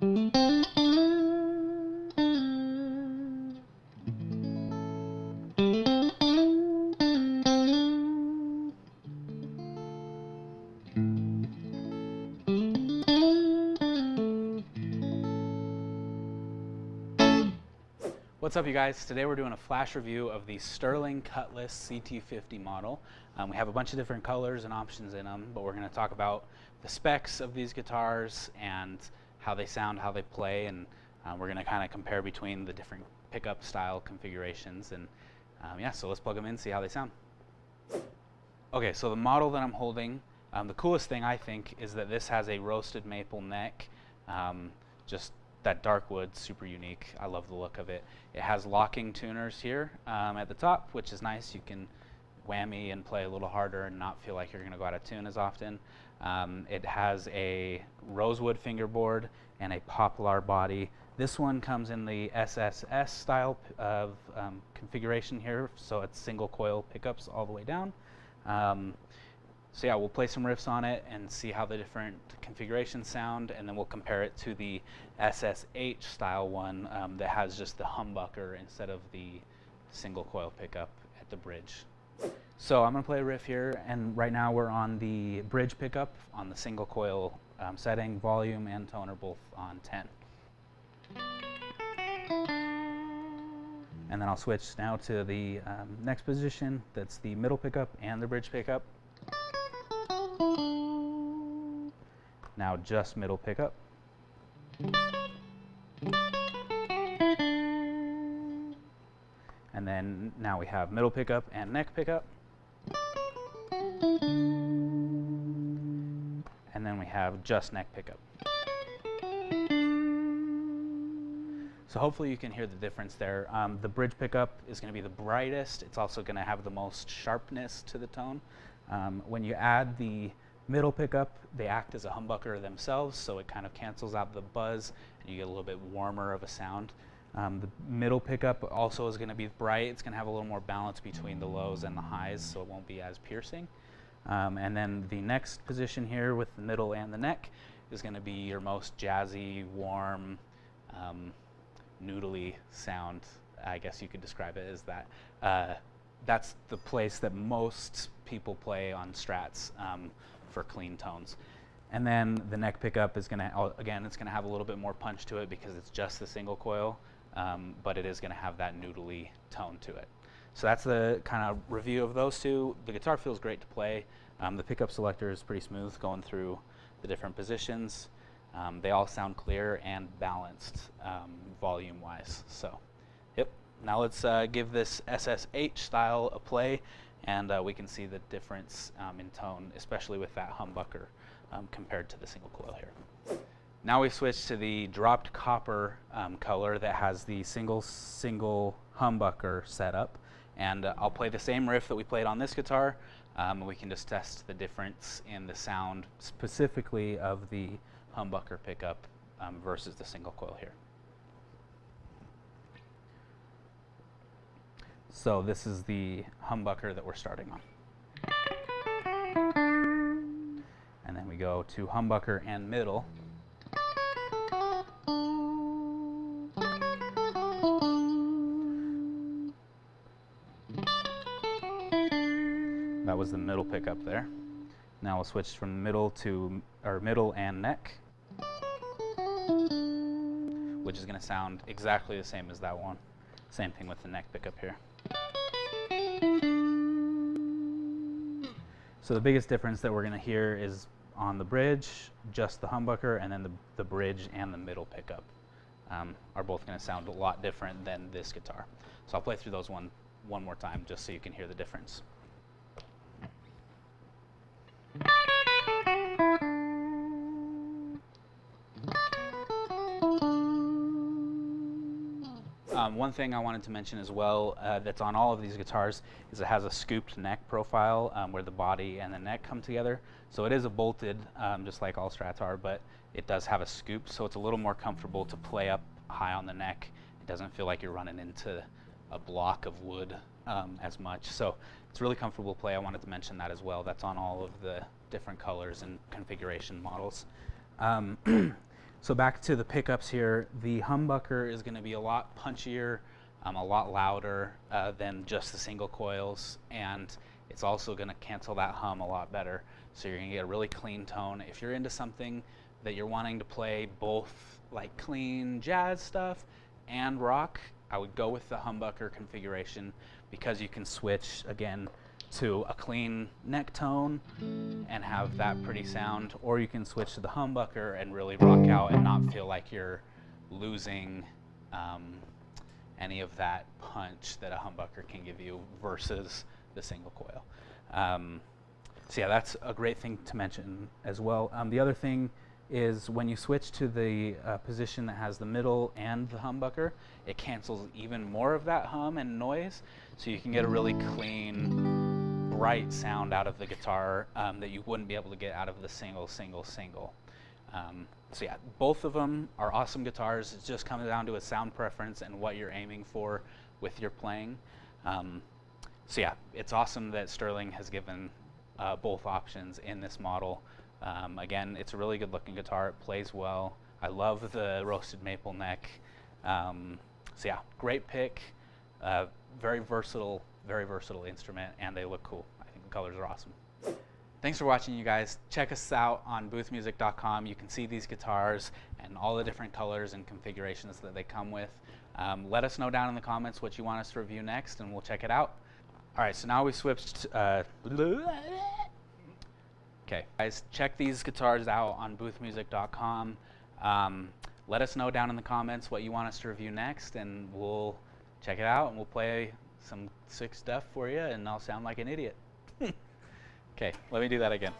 What's up you guys? Today we're doing a flash review of the Sterling Cutlass CT50 model. Um, we have a bunch of different colors and options in them, but we're going to talk about the specs of these guitars and how they sound, how they play, and uh, we're going to kind of compare between the different pickup style configurations. And um, yeah, so let's plug them in, see how they sound. Okay, so the model that I'm holding, um, the coolest thing I think is that this has a roasted maple neck. Um, just that dark wood, super unique. I love the look of it. It has locking tuners here um, at the top, which is nice. You can whammy and play a little harder and not feel like you're going to go out of tune as often. Um, it has a rosewood fingerboard and a poplar body. This one comes in the SSS style of um, configuration here, so it's single coil pickups all the way down. Um, so yeah, we'll play some riffs on it and see how the different configurations sound, and then we'll compare it to the SSH style one um, that has just the humbucker instead of the single coil pickup at the bridge. So I'm going to play a riff here, and right now we're on the bridge pickup on the single coil um, setting, volume and tone are both on 10. And then I'll switch now to the um, next position, that's the middle pickup and the bridge pickup. Now just middle pickup. And then now we have middle pickup and neck pickup. And then we have just neck pickup. So hopefully you can hear the difference there. Um, the bridge pickup is going to be the brightest. It's also going to have the most sharpness to the tone. Um, when you add the middle pickup, they act as a humbucker themselves, so it kind of cancels out the buzz and you get a little bit warmer of a sound. Um, the middle pickup also is going to be bright. It's going to have a little more balance between the lows and the highs, so it won't be as piercing. Um, and then the next position here with the middle and the neck is going to be your most jazzy, warm, um, noodly sound. I guess you could describe it as that. Uh, that's the place that most people play on strats um, for clean tones. And then the neck pickup is going to, again, it's going to have a little bit more punch to it because it's just the single coil, um, but it is going to have that noodly tone to it. So that's the kind of review of those two. The guitar feels great to play. Um, the pickup selector is pretty smooth going through the different positions. Um, they all sound clear and balanced um, volume-wise. So, yep. Now let's uh, give this SSH style a play, and uh, we can see the difference um, in tone, especially with that humbucker um, compared to the single coil here. Now we switch to the dropped copper um, color that has the single single humbucker setup, and uh, I'll play the same riff that we played on this guitar. Um, we can just test the difference in the sound specifically of the humbucker pickup um, versus the single coil here. So this is the humbucker that we're starting on. And then we go to humbucker and middle. Was the middle pickup there. Now we'll switch from middle to, or middle and neck, which is going to sound exactly the same as that one. Same thing with the neck pickup here. So the biggest difference that we're going to hear is on the bridge, just the humbucker, and then the, the bridge and the middle pickup um, are both going to sound a lot different than this guitar. So I'll play through those one, one more time just so you can hear the difference. Um, one thing I wanted to mention as well uh, that's on all of these guitars is it has a scooped neck profile um, where the body and the neck come together. So it is a bolted, um, just like all Strats are, but it does have a scoop, so it's a little more comfortable to play up high on the neck. It doesn't feel like you're running into a block of wood um, as much. So it's really comfortable play. I wanted to mention that as well. That's on all of the different colors and configuration models. So back to the pickups here. The humbucker is going to be a lot punchier, um, a lot louder uh, than just the single coils, and it's also going to cancel that hum a lot better. So you're going to get a really clean tone. If you're into something that you're wanting to play both like clean jazz stuff and rock, I would go with the humbucker configuration because you can switch again to a clean neck tone and have that pretty sound, or you can switch to the humbucker and really rock out and not feel like you're losing um, any of that punch that a humbucker can give you versus the single coil. Um, so yeah, that's a great thing to mention as well. Um, the other thing is when you switch to the uh, position that has the middle and the humbucker, it cancels even more of that hum and noise, so you can get a really clean, bright sound out of the guitar um, that you wouldn't be able to get out of the single, single, single. Um, so yeah, both of them are awesome guitars. It just comes down to a sound preference and what you're aiming for with your playing. Um, so yeah, it's awesome that Sterling has given uh, both options in this model. Um, again, it's a really good looking guitar. It plays well. I love the roasted maple neck. Um, so yeah, great pick. Very versatile, very versatile instrument, and they look cool. I think the colors are awesome. Thanks for watching, you guys. Check us out on boothemusic.com. You can see these guitars and all the different colors and configurations that they come with. Um, let us know down in the comments what you want us to review next, and we'll check it out. All right, so now we switched. Uh, okay, guys, check these guitars out on boothemusic.com. Um, let us know down in the comments what you want us to review next, and we'll check it out and we'll play some sick stuff for you, and I'll sound like an idiot. okay, let me do that again.